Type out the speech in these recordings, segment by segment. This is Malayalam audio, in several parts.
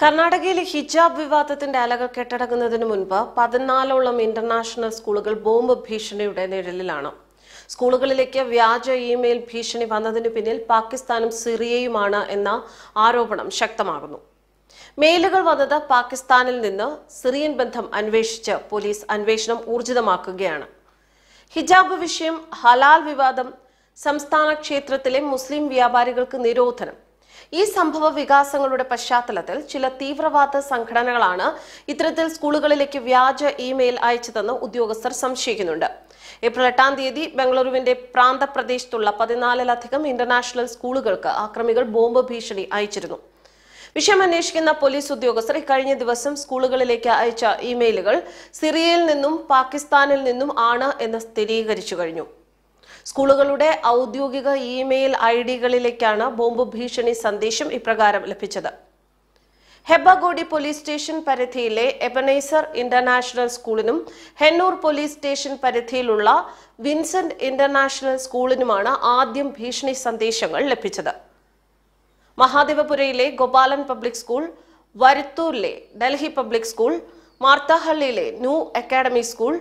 കർണാടകയിലെ ഹിജാബ് വിവാദത്തിന്റെ അലകൾ കെട്ടടങ്ങുന്നതിന് മുൻപ് പതിനാലോളം ഇന്റർനാഷണൽ സ്കൂളുകൾ ബോംബ് ഭീഷണിയുടെ നിഴലിലാണ്. സ്കൂളുകളിലേക്ക് വ്യാജ ഇമെയിൽ ഭീഷണി വന്നതിന് പിന്നിൽ പാകിസ്ഥാനും സിറിയയുമാണ് എന്ന ആരോപണം ശക്തമാകുന്നു. മെയിലുകൾ വന്നത് പാകിസ്ഥാനിൽ നിന്ന് സിറിയൻ ബന്ധം അന്വേഷിച്ച് പോലീസ് അന്വേഷണം ഊർജിതമാക്കുകയാണ്. ഹിജാബ് വിഷയം ഹലാൽ വിവാദം സംസ്ഥാന ക്ഷേത്രത്തിലെ മുസ്ലിം വ്യാപാരികൾക്ക് നിരോധനം ഈ സംഭവ വികാസങ്ങളുടെ പശ്ചാത്തലത്തിൽ ചില തീവ്രവാദ സംഘടനകളാണ് ഇത്തരത്തിൽ സ്കൂളുകളിലേക്ക് വ്യാജ ഇമെയിൽ അയച്ചതെന്ന് ഉദ്യോഗസ്ഥർ സംശയിക്കുന്നുണ്ട്. ഏപ്രിൽ എട്ടാം തീയതി ബംഗളൂരുവിന്റെ പ്രാന്തപ്രദേശത്തുള്ള പതിനാലിലധികം ഇന്റർനാഷണൽ സ്കൂളുകൾക്ക് ആക്രമികൾ ബോംബ് ഭീഷണി അയച്ചിരുന്നു. വിഷയം അന്വേഷിക്കുന്ന പോലീസ് ഉദ്യോഗസ്ഥർ ഇക്കഴിഞ്ഞ ദിവസം സ്കൂളുകളിലേക്ക് അയച്ച ഇമെയിലുകൾ സിറിയയിൽ നിന്നും പാകിസ്ഥാനിൽ നിന്നും ആണ് എന്ന് സ്ഥിരീകരിച്ചു കഴിഞ്ഞു. സ്കൂളുകളുടെ ഔദ്യോഗിക ഇമെയിൽ ഐ ഡികളിലേക്കാണ് ബോംബ് ഭീഷണി സന്ദേശം ഇപ്രകാരം ലഭിച്ചത്. ഹെബഗോഡി പോലീസ് സ്റ്റേഷൻ പരിധിയിലെ എബനൈസർ ഇന്റർനാഷണൽ സ്കൂളിനും ഹെന്നൂർ പോലീസ് സ്റ്റേഷൻ പരിധിയിലുള്ള വിൻസെന്റ് ഇന്റർനാഷണൽ സ്കൂളിനുമാണ് ആദ്യം ഭീഷണി സന്ദേശങ്ങൾ ലഭിച്ചത്. മഹാദേവപുരയിലെ ഗോപാലൻ പബ്ലിക് സ്കൂൾ വരുത്തൂരിലെ ഡൽഹി പബ്ലിക് സ്കൂൾ മാർത്താഹള്ളിയിലെ ന്യൂ അക്കാഡമി സ്കൂൾ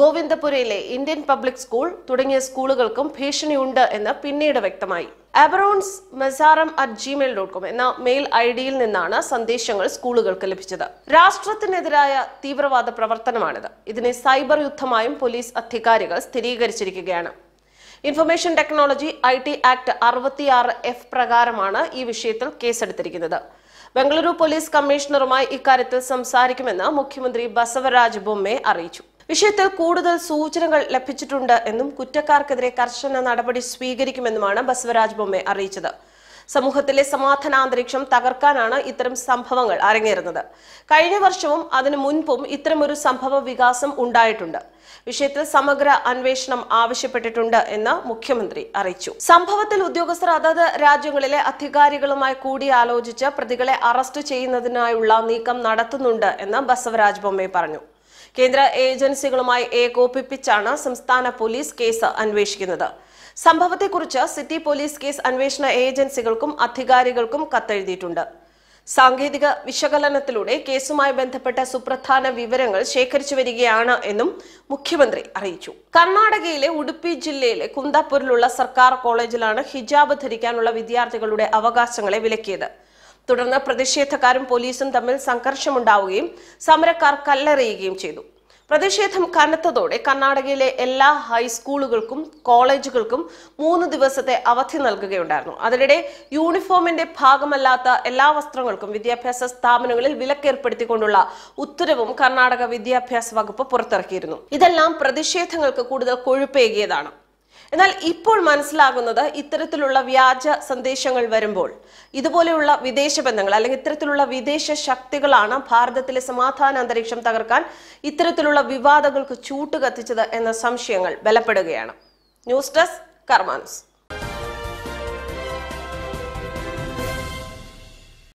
ഗോവിന്ദപുരയിലെ ഇന്ത്യൻ പബ്ലിക് സ്കൂൾ തുടങ്ങിയ സ്കൂളുകൾക്കും ഭീഷണിയുണ്ട് എന്ന് പിന്നീട് വ്യക്തമായി. അബറോൺസ് മെസാറം അറ്റ് ജിമെയിൽ ഡോട്ട് കോം എന്ന മെയിൽ ഐ ഡിയിൽ നിന്നാണ് സന്ദേശങ്ങൾ സ്കൂളുകൾക്ക് ലഭിച്ചത്. രാഷ്ട്രത്തിനെതിരായ തീവ്രവാദ പ്രവർത്തനമാണിത്. ഇതിനെ സൈബർ യുദ്ധമായും പോലീസ് അധികാരികൾ സ്ഥിരീകരിച്ചിരിക്കുകയാണ്. Information technology I T act അറുപത്തിയാറ് എഫ് പ്രകാരമാണ് ഈ വിഷയത്തിൽ കേസെടുത്തിരിക്കുന്നത്. ബംഗളൂരു പോലീസ് കമ്മീഷണറുമായി ഇക്കാര്യത്തിൽ സംസാരിക്കുമെന്ന് മുഖ്യമന്ത്രി ബസവരാജ് ബൊമ്മെ അറിയിച്ചു. വിഷയത്തിൽ കൂടുതൽ സൂചനകൾ ലഭിച്ചിട്ടുണ്ട് എന്നും കുറ്റക്കാർക്കെതിരെ കർശന നടപടി സ്വീകരിക്കുമെന്നുമാണ് ബസവരാജ് ബൊമ്മെ അറിയിച്ചത്. സമൂഹത്തിലെ സമാധാനാന്തരീക്ഷം തകർക്കാനാണ് ഇത്തരം സംഭവങ്ങൾ അരങ്ങേറുന്നത്. കഴിഞ്ഞ വർഷവും അതിനു മുൻപും ഇത്തരമൊരു സംഭവ വികാസം ഉണ്ടായിട്ടുണ്ട്. വിഷയത്തിൽ സമഗ്ര അന്വേഷണം ആവശ്യപ്പെട്ടിട്ടുണ്ട് എന്ന് മുഖ്യമന്ത്രി അറിയിച്ചു. സംഭവത്തിൽ ഉദ്യോഗസ്ഥർ അതത് രാജ്യങ്ങളിലെ അധികാരികളുമായി കൂടിയാലോചിച്ച് പ്രതികളെ അറസ്റ്റ് ചെയ്യുന്നതിനായുള്ള നീക്കം നടത്തുന്നുണ്ട് എന്ന് ബസവരാജ് ബൊമ്മെ പറഞ്ഞു. കേന്ദ്ര ഏജൻസികളുമായി ഏകോപിപ്പിച്ചാണ് സംസ്ഥാന പോലീസ് കേസ് അന്വേഷിക്കുന്നത്. സംഭവത്തെക്കുറിച്ച് സിറ്റി പോലീസ് കേസ് അന്വേഷണ ഏജൻസികൾക്കും അധികാരികൾക്കും കത്തെഴുതിയിട്ടുണ്ട്. സാങ്കേതിക വിശകലനത്തിലൂടെ കേസുമായി ബന്ധപ്പെട്ട സുപ്രധാന വിവരങ്ങൾ ശേഖരിച്ചു വരികയാണ് എന്നും മുഖ്യമന്ത്രി അറിയിച്ചു. കർണാടകയിലെ ഉടുപ്പി ജില്ലയിലെ കുന്താപൂരിലുള്ള സർക്കാർ കോളേജിലാണ് ഹിജാബ് ധരിക്കാനുള്ള വിദ്യാർത്ഥികളുടെ അവകാശങ്ങളെ വിലക്കിയത്. തുടർന്ന് പ്രതിഷേധക്കാരും പോലീസും തമ്മിൽ സംഘർഷമുണ്ടാവുകയും സമരക്കാർ കല്ലെറിയുകയും ചെയ്തു. പ്രതിഷേധം കനത്തതോടെ കർണാടകയിലെ എല്ലാ ഹൈസ്കൂളുകൾക്കും കോളേജുകൾക്കും മൂന്ന് ദിവസത്തെ അവധി നൽകുകയുണ്ടായിരുന്നു. അതിനിടെ യൂണിഫോമിന്റെ ഭാഗമല്ലാത്ത എല്ലാ വസ്ത്രങ്ങൾക്കും വിദ്യാഭ്യാസ സ്ഥാപനങ്ങളിൽ വിലക്കേർപ്പെടുത്തിക്കൊണ്ടുള്ള ഉത്തരവും കർണാടക വിദ്യാഭ്യാസ വകുപ്പ് പുറത്തിറക്കിയിരുന്നു. ഇതെല്ലാം പ്രതിഷേധങ്ങൾക്ക് കൂടുതൽ കൊഴുപ്പേകിയതാണ്. എന്നാൽ ഇപ്പോൾ മനസ്സിലാകുന്നത് ഇത്തരത്തിലുള്ള വ്യാജ സന്ദേശങ്ങൾ വരുമ്പോൾ ഇതുപോലെയുള്ള വിദേശ ബന്ധങ്ങൾ അല്ലെങ്കിൽ ഇത്തരത്തിലുള്ള വിദേശ ശക്തികളാണ് ഭാരതത്തിലെ സമാധാന അന്തരീക്ഷം തകർക്കാൻ ഇത്തരത്തിലുള്ള വിവാദങ്ങൾക്ക് ചൂട്ടുകത്തിച്ചത് എന്ന സംശയങ്ങൾ ബലപ്പെടുകയാണ്. News desk കർമാനസ്.